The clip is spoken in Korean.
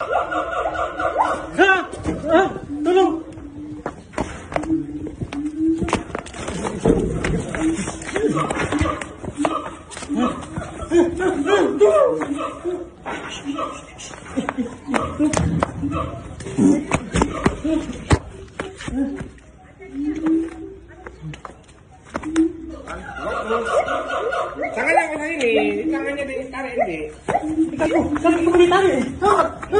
Ha! n g a n y a n a ini, tangannya ditarik ini. Tarik, t a r i tarik.